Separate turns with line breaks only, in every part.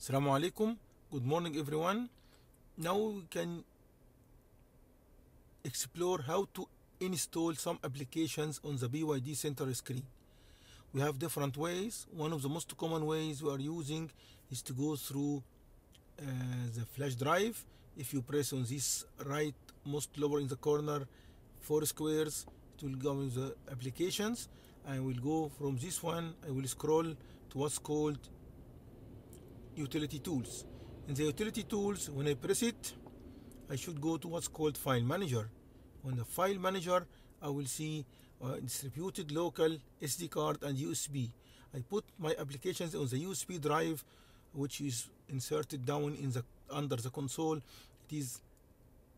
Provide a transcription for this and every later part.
Assalamu alaikum. Good morning, everyone. Now we can explore how to install some applications on the BYD Center screen. We have different ways. One of the most common ways we are using is to go through uh, the flash drive. If you press on this right most lower in the corner, four squares, it will go in the applications. I will go from this one. I will scroll to what's called utility tools. In the utility tools, when I press it, I should go to what's called file manager. On the file manager, I will see uh, distributed local SD card and USB. I put my applications on the USB drive, which is inserted down in the under the console. It is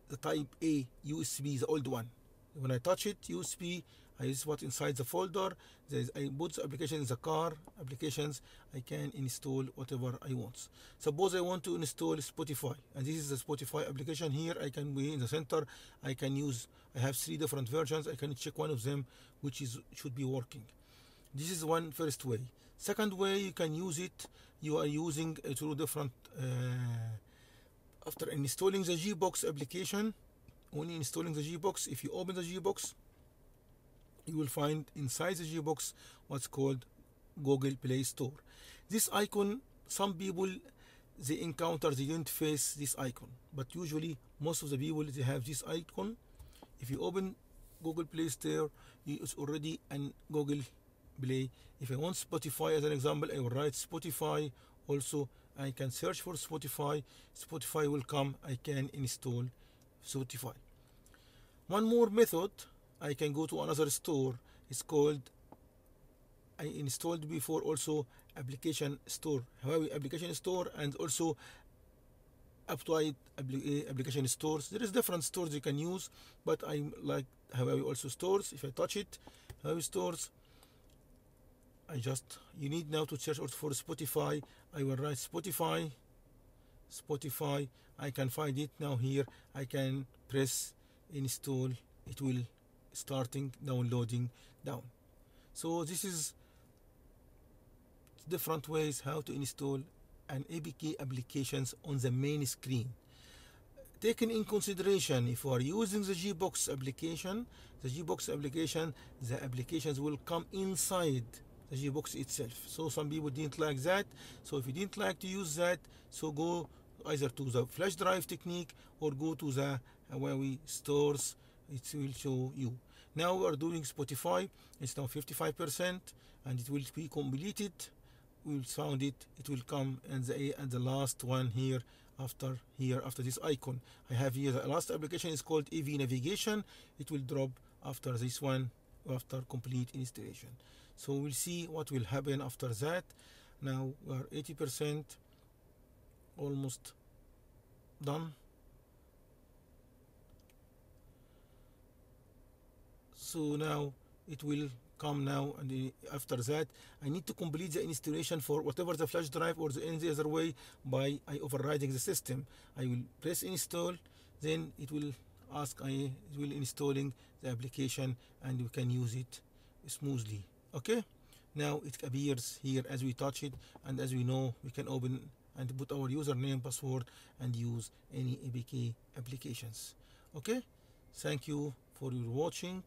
the type A USB, the old one. When I touch it, USB, I use what inside the folder. There's, I put the application in the car applications. I can install whatever I want. Suppose I want to install Spotify, and this is the Spotify application here. I can be in the center. I can use. I have three different versions. I can check one of them, which is should be working. This is one first way. Second way, you can use it. You are using uh, two different. Uh, after installing the Gbox application, only installing the Gbox, if you open the Gbox, you will find inside the Gbox what's called Google Play Store. This icon, some people they encounter they don't face this icon, but usually most of the people they have this icon. If you open Google Play Store, it's already an Google Play. If I want Spotify as an example, I will write Spotify. Also, I can search for Spotify. Spotify will come. I can install Spotify. One more method I can go to another store. It's called I installed before also application store, Huawei application store, and also Aptoide eh, application stores. There is different stores you can use, but I like Huawei also stores. If I touch it, Huawei stores. I just you need now to search for Spotify. I will write Spotify. Spotify. I can find it now here. I can press install. It will starting downloading down. So this is different ways how to install an APK applications on the main screen. Taken in consideration if you are using the Gbox application the Gbox application the applications will come inside the Gbox itself. So some people didn't like that. So if you didn't like to use that so go either to the flash drive technique or go to the uh, Huawei stores it will show you. Now we are doing Spotify it's now 55% and it will be completed. We'll sound it it will come and the and the last one here after here after this icon. I have here the last application is called AV navigation. It will drop after this one after complete installation. So we'll see what will happen after that. Now we are 80% almost done so now it will come now and after that I need to complete the installation for whatever the flash drive or the any other way by I overriding the system. I will press install then it will ask I it will installing the application and we can use it smoothly. Okay? Now it appears here as we touch it and as we know we can open and put our username password and use any APK applications. Okay? Thank you for your watching